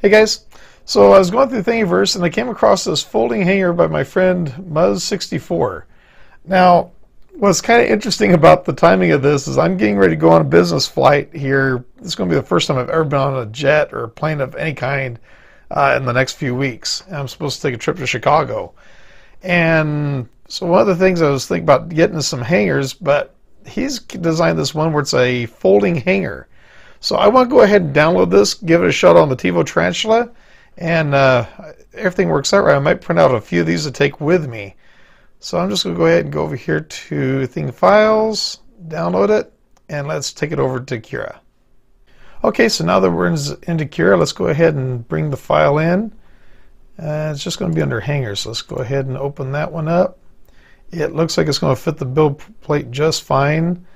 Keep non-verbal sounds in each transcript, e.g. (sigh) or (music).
Hey guys, so I was going through Thingiverse and I came across this folding hanger by my friend Muzz64. Now, what's kind of interesting about the timing of this is I'm getting ready to go on a business flight here. Is going to be the first time I've ever been on a jet or a plane of any kind uh, in the next few weeks. And I'm supposed to take a trip to Chicago. And so one of the things I was thinking about getting some hangers, but he's designed this one where it's a folding hanger. So I want to go ahead and download this, give it a shot on the Tevo Tarantula, and uh, everything works out right. I might print out a few of these to take with me. So I'm just going to go ahead and go over here to Thing Files, download it, and let's take it over to Cura. Okay, so now that we're into Cura, let's go ahead and bring the file in. Uh, it's just going to be under hangers. Let's go ahead and open that one up. It looks like it's going to fit the build plate just fine.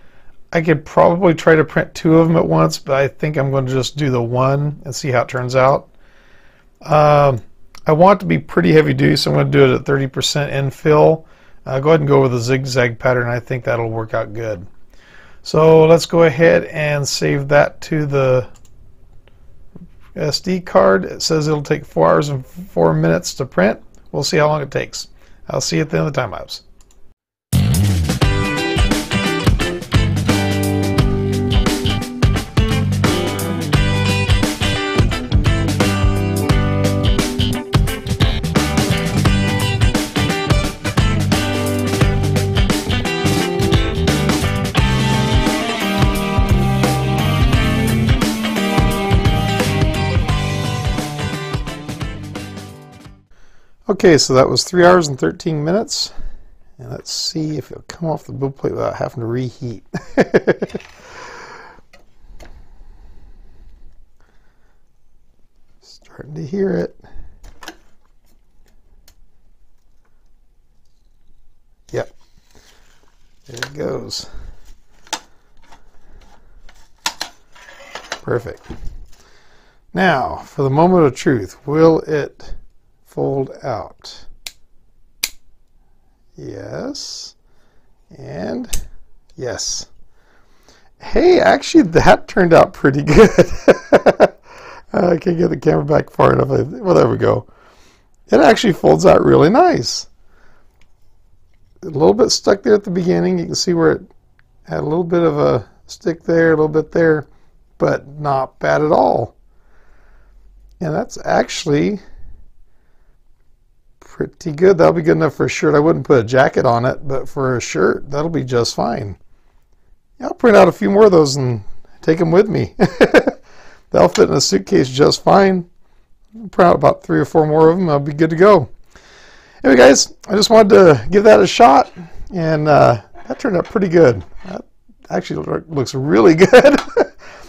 I could probably try to print two of them at once, but I think I'm going to just do the one and see how it turns out. Um, I want it to be pretty heavy duty, so I'm going to do it at 30% infill. Uh, go ahead and go with a zigzag pattern. I think that'll work out good. So let's go ahead and save that to the SD card. It says it'll take 4 hours and 4 minutes to print. We'll see how long it takes. I'll see you at the end of the time lapse. Okay, so that was 3 hours and 13 minutes. And let's see if it'll come off the build plate without having to reheat. (laughs) Starting to hear it. Yep. There it goes. Perfect. Now, for the moment of truth, will it fold out. Yes. And yes. Hey, actually, that (laughs) turned out pretty good. (laughs) I can't get the camera back far enough. Well, there we go. It actually folds out really nice. A little bit stuck there at the beginning. You can see where it had a little bit of a stick there, a little bit there, but not bad at all. And that's actually pretty good. That'll be good enough for a shirt. I wouldn't put a jacket on it, but for a shirt, that'll be just fine. Yeah, I'll print out a few more of those and take them with me. (laughs) They'll fit in a suitcase just fine. I'll print out about three or four more of them. I'll be good to go. Anyway, guys, I just wanted to give that a shot, and uh, that turned out pretty good. That actually looks really (laughs) good.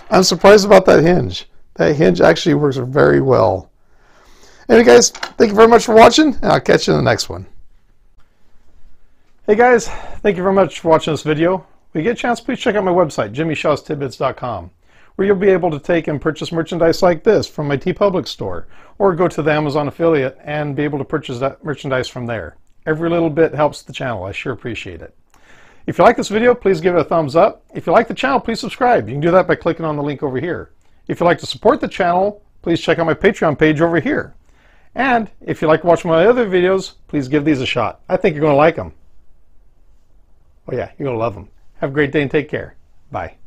I'm surprised about that hinge. That hinge actually works very well. Anyway, guys, thank you very much for watching, and I'll catch you in the next one. Hey guys, thank you very much for watching this video. When you get a chance, please check out my website, jimmyshawstidbits.com, where you'll be able to take and purchase merchandise like this from my TeePublic store, or go to the Amazon affiliate and be able to purchase that merchandise from there. Every little bit helps the channel. I sure appreciate it. If you like this video, please give it a thumbs up. If you like the channel, please subscribe. You can do that by clicking on the link over here. If you'd like to support the channel, please check out my Patreon page over here. And if you like to watch my other videos, please give these a shot. I think you're going to like them. Oh yeah, you're going to love them. Have a great day and take care. Bye.